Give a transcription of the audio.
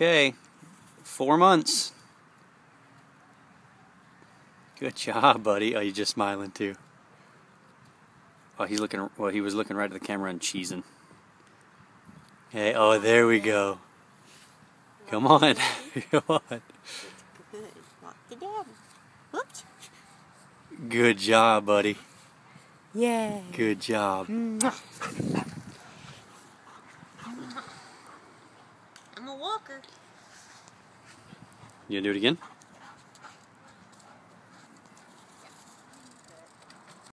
Okay, four months. Good job, buddy. Oh, you're just smiling too. Oh, he's looking. Well, he was looking right at the camera and cheesing. Okay. Oh, there we go. Come on, come on. Good. Walk to daddy. Whoops. Good job, buddy. Yeah. Good job. I'm a walker. You gonna do it again?